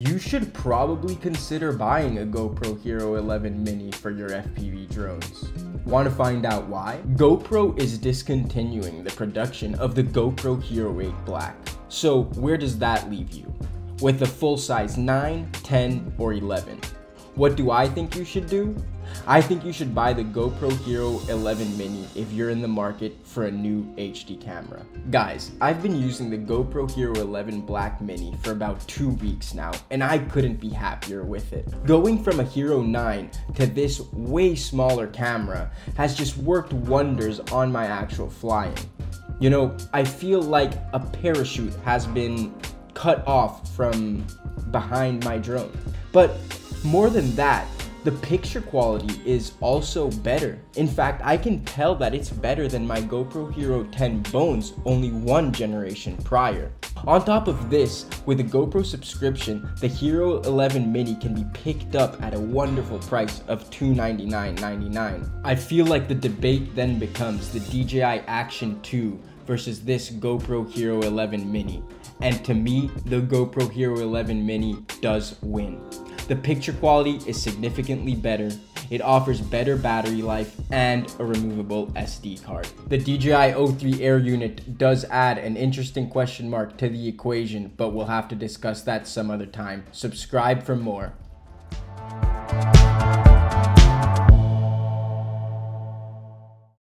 You should probably consider buying a GoPro Hero 11 Mini for your FPV drones. Want to find out why? GoPro is discontinuing the production of the GoPro Hero 8 Black. So where does that leave you? With a full size 9, 10, or 11? What do I think you should do? I think you should buy the GoPro Hero 11 Mini if you're in the market for a new HD camera. Guys, I've been using the GoPro Hero 11 Black Mini for about two weeks now, and I couldn't be happier with it. Going from a Hero 9 to this way smaller camera has just worked wonders on my actual flying. You know, I feel like a parachute has been cut off from behind my drone. But more than that, the picture quality is also better. In fact, I can tell that it's better than my GoPro Hero 10 Bones only one generation prior. On top of this, with a GoPro subscription, the Hero 11 Mini can be picked up at a wonderful price of $299.99. I feel like the debate then becomes the DJI Action 2 versus this GoPro Hero 11 Mini. And to me, the GoPro Hero 11 Mini does win. The picture quality is significantly better, it offers better battery life and a removable SD card. The DJI O3 Air unit does add an interesting question mark to the equation, but we'll have to discuss that some other time. Subscribe for more.